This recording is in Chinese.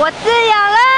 我自由了。